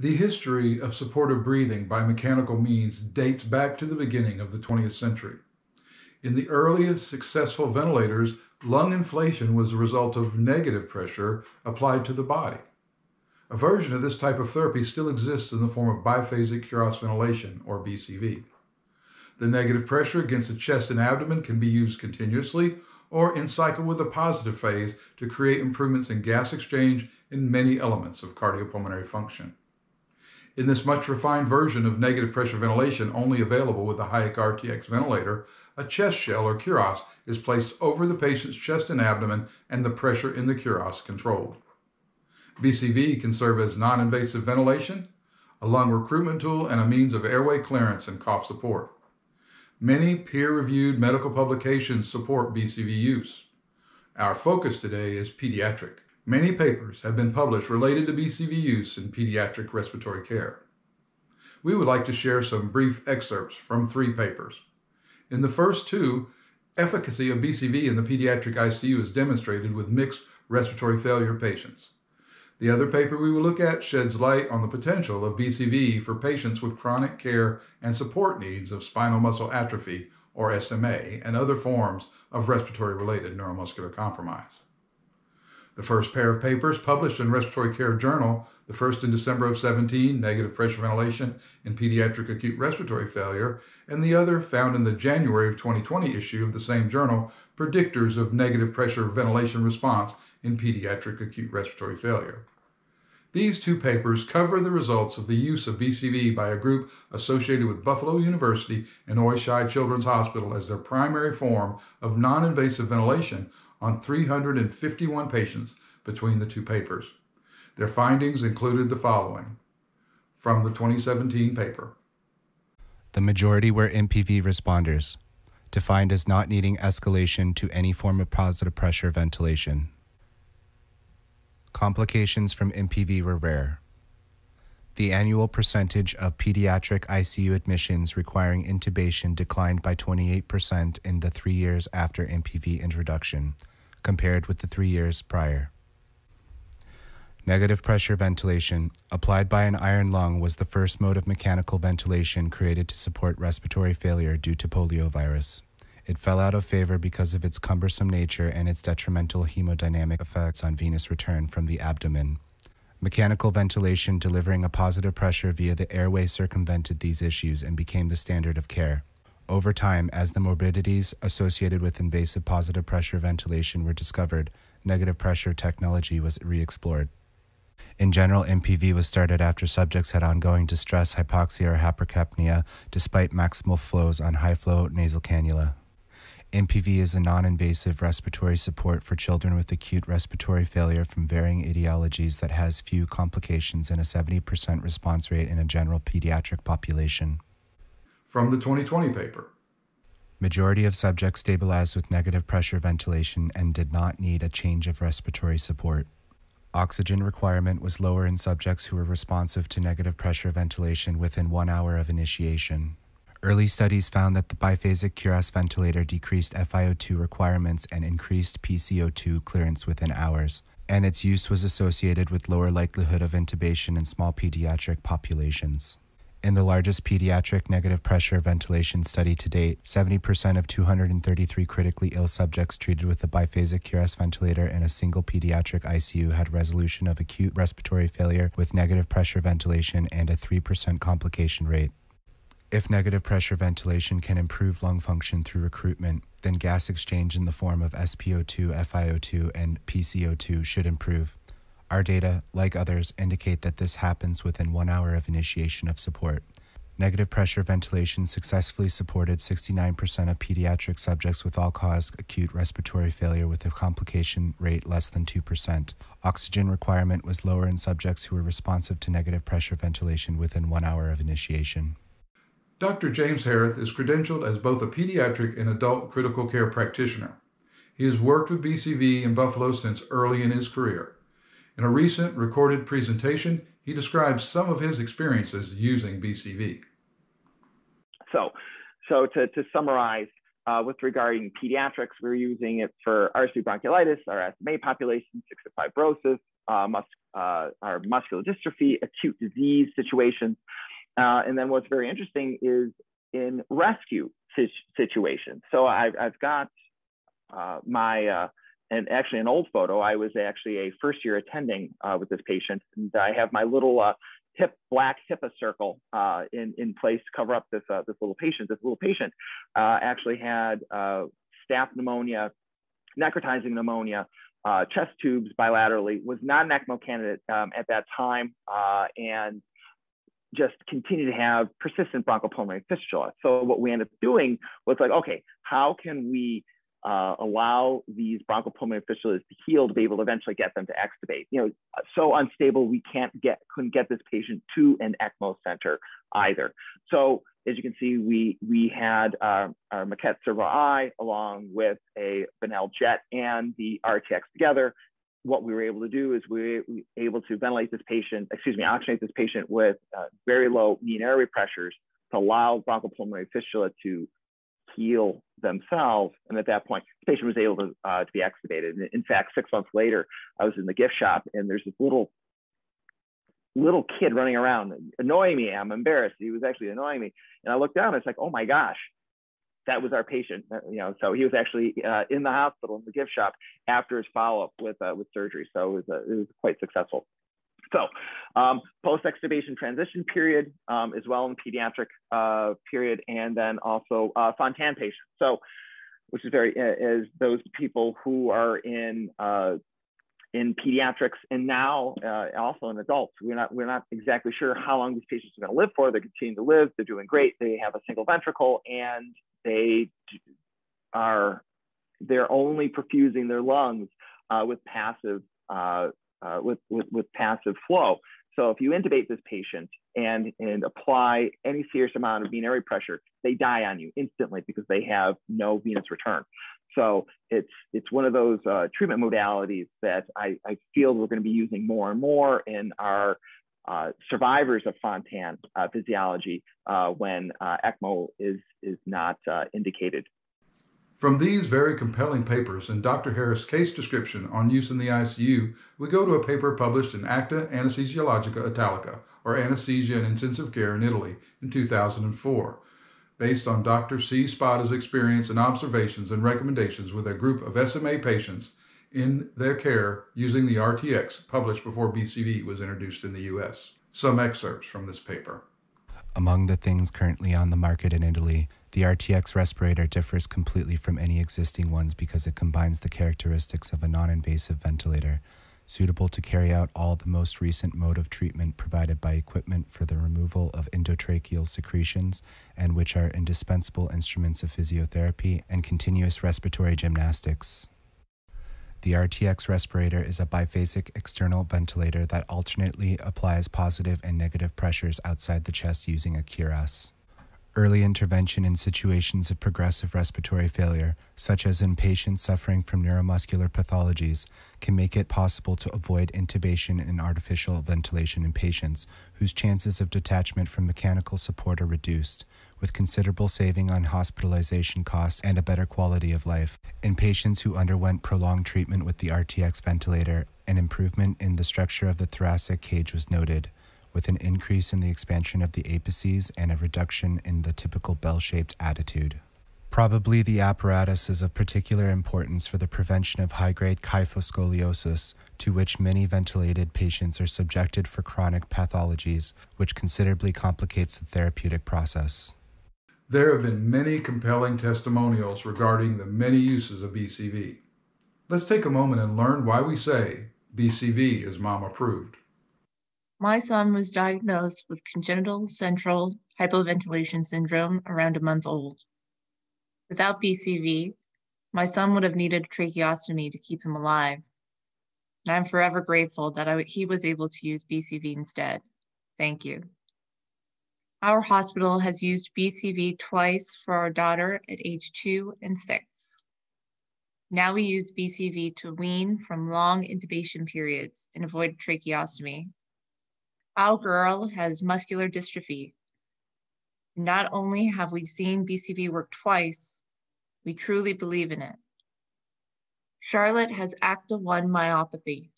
The history of supportive breathing by mechanical means dates back to the beginning of the 20th century. In the earliest successful ventilators, lung inflation was a result of negative pressure applied to the body. A version of this type of therapy still exists in the form of biphasic cuirass ventilation, or BCV. The negative pressure against the chest and abdomen can be used continuously or in cycle with a positive phase to create improvements in gas exchange in many elements of cardiopulmonary function. In this much refined version of negative pressure ventilation only available with the Hayek RTX ventilator, a chest shell or cuirass is placed over the patient's chest and abdomen and the pressure in the cuirass controlled. BCV can serve as non-invasive ventilation, a lung recruitment tool, and a means of airway clearance and cough support. Many peer-reviewed medical publications support BCV use. Our focus today is pediatric. Many papers have been published related to BCV use in pediatric respiratory care. We would like to share some brief excerpts from three papers. In the first two, efficacy of BCV in the pediatric ICU is demonstrated with mixed respiratory failure patients. The other paper we will look at sheds light on the potential of BCV for patients with chronic care and support needs of spinal muscle atrophy, or SMA, and other forms of respiratory related neuromuscular compromise. The first pair of papers published in Respiratory Care Journal, the first in December of 17, Negative Pressure Ventilation in Pediatric Acute Respiratory Failure, and the other found in the January of 2020 issue of the same journal, Predictors of Negative Pressure Ventilation Response in Pediatric Acute Respiratory Failure. These two papers cover the results of the use of BCV by a group associated with Buffalo University and Oishei Children's Hospital as their primary form of non invasive ventilation on 351 patients between the two papers. Their findings included the following from the 2017 paper. The majority were NPV responders, defined as not needing escalation to any form of positive pressure ventilation. Complications from NPV were rare. The annual percentage of pediatric ICU admissions requiring intubation declined by 28% in the three years after NPV introduction, compared with the three years prior. Negative pressure ventilation, applied by an iron lung, was the first mode of mechanical ventilation created to support respiratory failure due to poliovirus. It fell out of favor because of its cumbersome nature and its detrimental hemodynamic effects on venous return from the abdomen. Mechanical ventilation delivering a positive pressure via the airway circumvented these issues and became the standard of care. Over time, as the morbidities associated with invasive positive pressure ventilation were discovered, negative pressure technology was re explored. In general, NPV was started after subjects had ongoing distress, hypoxia, or hypercapnia despite maximal flows on high flow nasal cannula. NPV is a non invasive respiratory support for children with acute respiratory failure from varying etiologies that has few complications and a 70% response rate in a general pediatric population from the 2020 paper. Majority of subjects stabilized with negative pressure ventilation and did not need a change of respiratory support. Oxygen requirement was lower in subjects who were responsive to negative pressure ventilation within one hour of initiation. Early studies found that the biphasic cuirass ventilator decreased FiO2 requirements and increased PCO2 clearance within hours, and its use was associated with lower likelihood of intubation in small pediatric populations. In the largest pediatric negative pressure ventilation study to date, 70% of 233 critically ill subjects treated with a biphasic cuirass ventilator in a single pediatric ICU had resolution of acute respiratory failure with negative pressure ventilation and a 3% complication rate. If negative pressure ventilation can improve lung function through recruitment, then gas exchange in the form of SpO2, FiO2, and PCO2 should improve. Our data, like others, indicate that this happens within one hour of initiation of support. Negative pressure ventilation successfully supported 69% of pediatric subjects with all cause acute respiratory failure with a complication rate less than 2%. Oxygen requirement was lower in subjects who were responsive to negative pressure ventilation within one hour of initiation. Dr. James Harith is credentialed as both a pediatric and adult critical care practitioner. He has worked with BCV in Buffalo since early in his career. In a recent recorded presentation, he describes some of his experiences using BCV. So, so to, to summarize, uh, with regarding pediatrics, we're using it for RSV bronchiolitis, our SMA population, cystic fibrosis, uh, mus uh, our muscular dystrophy, acute disease situations. Uh, and then what's very interesting is in rescue situations. So I've, I've got uh, my, uh, and actually an old photo, I was actually a first year attending uh, with this patient. And I have my little uh, hip black HIPAA circle uh, in, in place to cover up this, uh, this little patient. This little patient actually had staph pneumonia, necrotizing pneumonia, chest tubes bilaterally, was not an ECMO candidate um, at that time, and just continue to have persistent bronchopulmonary fistula. So what we ended up doing was like, okay, how can we uh, allow these bronchopulmonary fistulas to heal to be able to eventually get them to extubate? You know, so unstable we can't get couldn't get this patient to an ECMO center either. So as you can see, we we had uh, our Maquet Servo-i along with a Bunnell jet and the RTX together what we were able to do is we were able to ventilate this patient, excuse me, oxygenate this patient with uh, very low mean airway pressures to allow bronchopulmonary fistula to heal themselves. And at that point, the patient was able to, uh, to be extubated. And in fact, six months later, I was in the gift shop and there's this little little kid running around annoying me. I'm embarrassed. He was actually annoying me. And I looked down and it's like, oh my gosh, that was our patient. You know, so he was actually uh, in the hospital in the gift shop after his follow up with uh, with surgery. So it was uh, it was quite successful. So um, post extubation transition period um, as well in pediatric uh, period, and then also uh, Fontan patients. So which is very is those people who are in in pediatrics and now uh, also in adults. We're not we're not exactly sure how long these patients are going to live for. They're continuing to live. They're doing great. They have a single ventricle and they are they're only perfusing their lungs uh, with passive uh, with, with, with passive flow. So if you intubate this patient and and apply any serious amount of venous pressure, they die on you instantly because they have no venous return. So it's it's one of those uh, treatment modalities that I, I feel we're going to be using more and more in our uh, survivors of Fontan uh, physiology uh, when uh, ECMO is, is not indicated. From these very compelling papers and Dr. Harris' case description on use in the ICU, we go to a paper published in Acta Anesthesiologica Italica, or Anesthesia and Intensive Care in Italy, in 2004, based on Dr. C. Spada's experience and observations and recommendations with a group of SMA patients in their care using the RTX published before BCV was introduced in the US. Some excerpts from this paper. Among the things currently on the market in Italy, the RTX respirator differs completely from any existing ones because it combines the characteristics of a non invasive ventilator, suitable to carry out all the most recent mode of treatment provided by equipment for the removal of endotracheal secretions, and which are indispensable instruments of physiotherapy and continuous respiratory gymnastics. The RTX respirator is a biphasic external ventilator that alternately applies positive and negative pressures outside the chest using a cuirass. Early intervention in situations of progressive respiratory failure, such as in patients suffering from neuromuscular pathologies, can make it possible to avoid intubation and artificial ventilation in patients whose chances of detachment from mechanical support are reduced, with considerable saving on hospitalization costs and a better quality of life. In patients who underwent prolonged treatment with the RTX ventilator, an improvement in the structure of the thoracic cage was noted with an increase in the expansion of the apices and a reduction in the typical bell shaped attitude. Probably the apparatus is of particular importance for the prevention of high grade kyphoscoliosis, to which many ventilated patients are subjected for chronic pathologies, which considerably complicates the therapeutic process. There have been many compelling testimonials regarding the many uses of BCV. Let's take a moment and learn why we say BCV is mom approved. My son was diagnosed with congenital central hypoventilation syndrome around a month old. Without BCV, my son would have needed a tracheostomy to keep him alive. And I'm forever grateful that he was able to use BCV instead. Thank you. Our hospital has used BCV twice for our daughter at age two and six. Now we use BCV to wean from long intubation periods and avoid tracheostomy our girl has muscular dystrophy. Not only have we seen BCV work twice, we truly believe in it. Charlotte has ACTA 1 myopathy.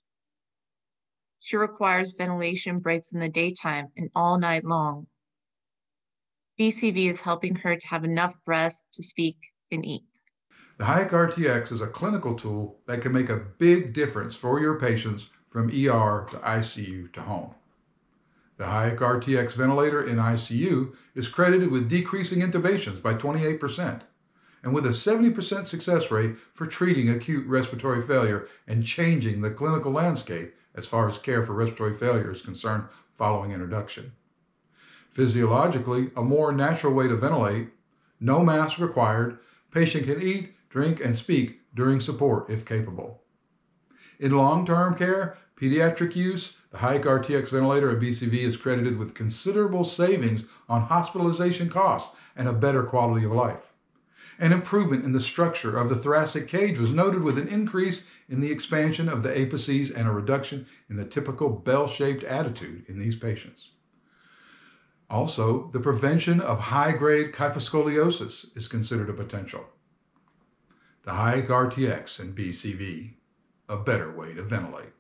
She requires ventilation breaks in the daytime and all night long. BCV is helping her to have enough breath to speak and eat. The Hayek RTX is a clinical tool that can make a big difference for your patients from ER to ICU to home. The Hayek RTX ventilator in ICU is credited with decreasing intubations by 28% and with a 70% success rate for treating acute respiratory failure and changing the clinical landscape as far as care for respiratory failure is concerned following introduction. Physiologically, a more natural way to ventilate, no mask required, patient can eat, drink, and speak during support if capable. In long term care, pediatric use, the Hayek RTX ventilator at BCV is credited with considerable savings on hospitalization costs and a better quality of life. An improvement in the structure of the thoracic cage was noted with an increase in the expansion of the apices and a reduction in the typical bell shaped attitude in these patients. Also, the prevention of high grade kyphoscoliosis is considered a potential. The Hayek RTX and BCV, a better way to ventilate.